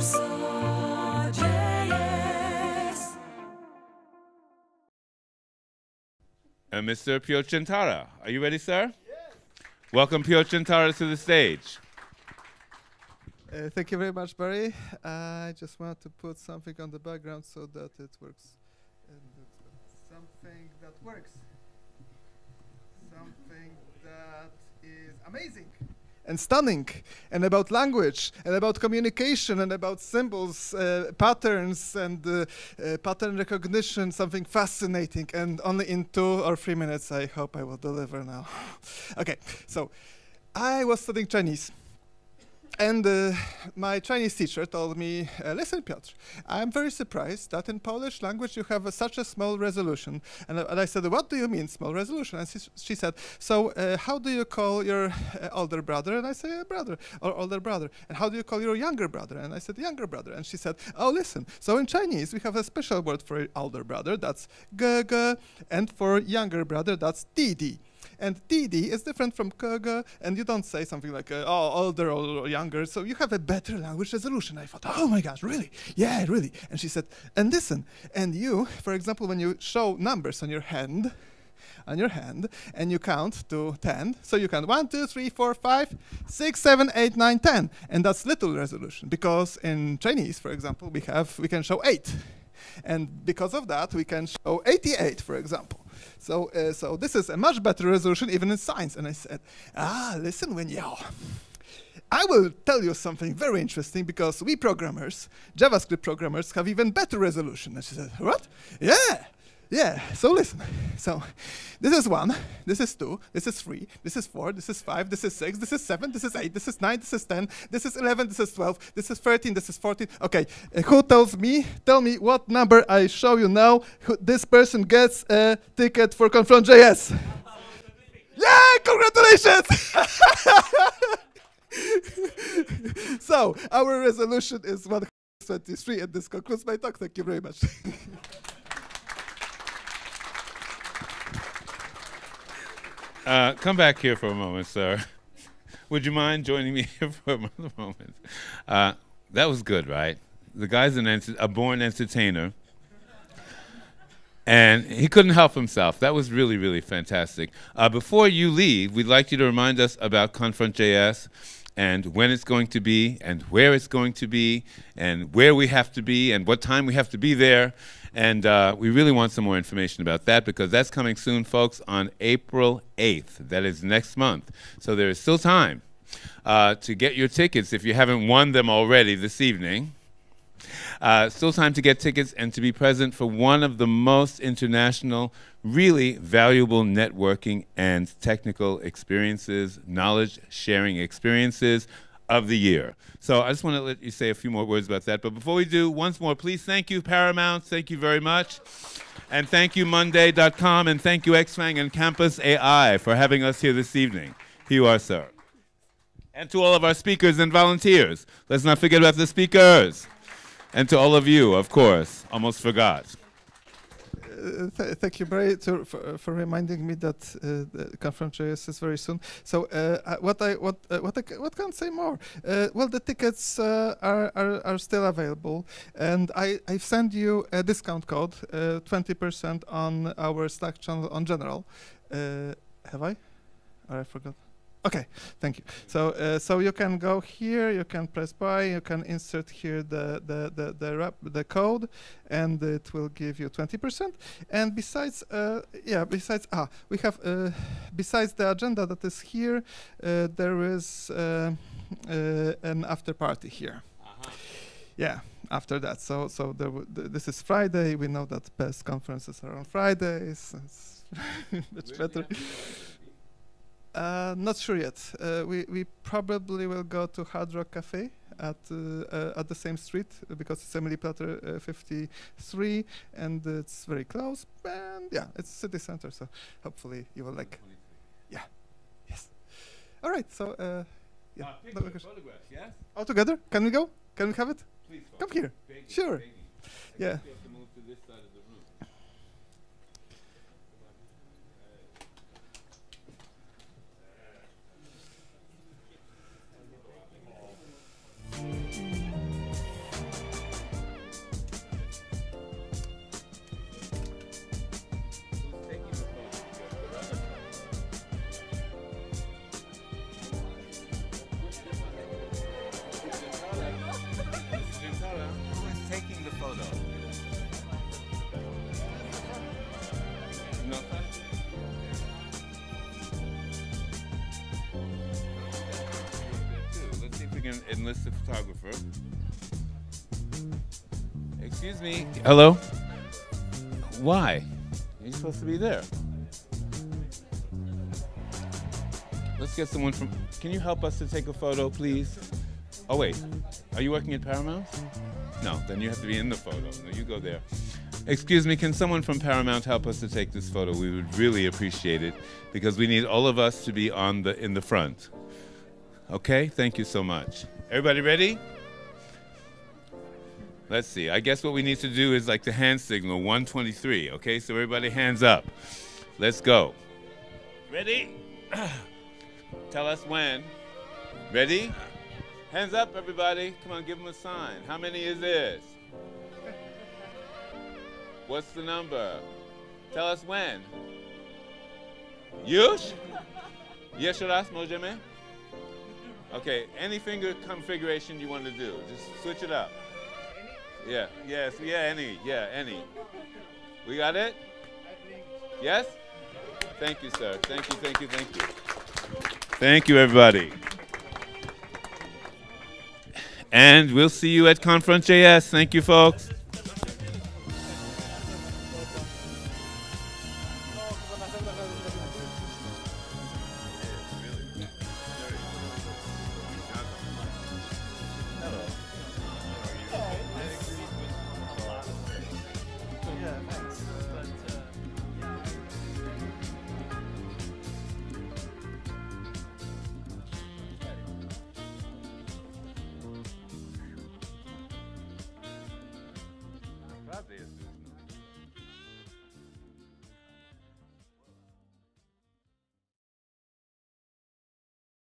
Forza JS. And uh, Mr. Piotr Zientara. Are you ready, sir? Yes. Welcome Piotr Zientara to the stage. Uh, thank you very much, Barry. Uh, I just want to put something on the background so that it works. And uh, something that works. Something that is amazing and stunning, and about language, and about communication, and about symbols, uh, patterns, and uh, uh, pattern recognition. Something fascinating. And only in two or three minutes, I hope I will deliver now. okay, so I was studying Chinese. And uh, my Chinese teacher told me, uh, listen, Piotr, I'm very surprised that in Polish language you have a, such a small resolution. And, uh, and I said, what do you mean small resolution? And she, she said, so uh, how do you call your uh, older brother? And I "Uh, brother, or older brother. And how do you call your younger brother? And I said, younger brother. And she said, oh, listen, so in Chinese we have a special word for older brother, that's ge ge, and for younger brother, that's di di. And DD is different from Koga, and you don't say something like, uh, oh, older or younger, so you have a better language resolution. I thought, oh my gosh, really? Yeah, really. And she said, and listen, and you, for example, when you show numbers on your hand, on your hand, and you count to 10, so you count 1, 2, 3, 4, 5, 6, 7, 8, 9, 10. And that's little resolution, because in Chinese, for example, we have, we can show 8. And because of that, we can show 88, for example. So, uh, so this is a much better resolution even in science. And I said, ah, listen, Wen Yao. I will tell you something very interesting because we programmers, JavaScript programmers, have even better resolution. And she said, what? Yeah, yeah. So listen. So this is one, this is two, this is three, this is four, this is five, this is six, this is seven, this is eight, this is nine, this is ten, this is eleven, this is twelve, this is thirteen, this is fourteen. Okay, uh, who tells me? Tell me what number I show you now. Who, this person gets a ticket for Confront.js. Yeah, congratulations! so our resolution is 123, and this concludes my talk. Thank you very much. Uh, come back here for a moment, sir. Would you mind joining me here for a moment? Uh, that was good, right? The guy's an a born entertainer. And he couldn't help himself. That was really, really fantastic. Uh, before you leave, we'd like you to remind us about Confront.js and when it's going to be and where it's going to be and where we have to be and what time we have to be there. And uh, we really want some more information about that because that's coming soon, folks, on April 8th. That is next month. So there is still time uh, to get your tickets if you haven't won them already this evening. Uh, still time to get tickets and to be present for one of the most international, really valuable networking and technical experiences, knowledge sharing experiences of the year. So I just want to let you say a few more words about that. But before we do, once more, please thank you, Paramount. Thank you very much. And thank you, Monday.com. And thank you, Xfaang and Campus AI for having us here this evening. Here you are, sir. And to all of our speakers and volunteers. Let's not forget about the speakers. And to all of you, of course. Almost forgot. Uh, th- thank you, Barry, to, for, for reminding me that uh, the Confront.js is very soon. So, uh, uh, what I what uh, what I what can I say more? Uh, well, the tickets uh, are, are are still available, and I I send you a discount code, twenty percent on our Slack channel on general. Uh, have I? Or I forgot. Okay, thank you. So, uh, so you can go here, you can press buy, you can insert here the the the the, the code, and it will give you 20%. And besides, uh, yeah, besides, ah, we have uh, besides the agenda that is here, uh, there is uh, uh, an after party here. Yeah, after that. So, so th- this is Friday. We know that best conferences are on Fridays. It's much better. Uh, not sure yet. Uh, we we probably will go to Hard Rock Cafe at uh, uh, at the same street uh, because it's Emilii Plater uh, 53 and it's very close. And yeah, it's city center, so hopefully you will like. Yeah. Yes. All right. So uh, yeah. no photographs, yes? All together? Can we go? Can we have it? Please, Come here. Sure. Yeah. We can enlist a photographer. Excuse me. Hello? Why? You're supposed to be there. Let's get someone from. Can you help us to take a photo, please? Oh, wait. Are you working at Paramount? No, then you have to be in the photo. No, you go there. Excuse me, can someone from Paramount help us to take this photo? We would really appreciate it because we need all of us to be on the in the front. Okay? Thank you so much. Everybody ready? Let's see. I guess what we need to do is like the hand signal 123. Okay? So everybody hands up. Let's go. Ready? Tell us when. Ready? Hands up, everybody. Come on, give them a sign. How many is this? What's the number? Tell us when. Yush? Yesharas Mojeme? Okay, any finger configuration you want to do. Just switch it up. Yeah, yes, yeah, any, yeah, any. We got it? Yes? Thank you, sir. Thank you, thank you, thank you. Thank you, everybody. And we'll see you at Conference JS. Thank you, folks.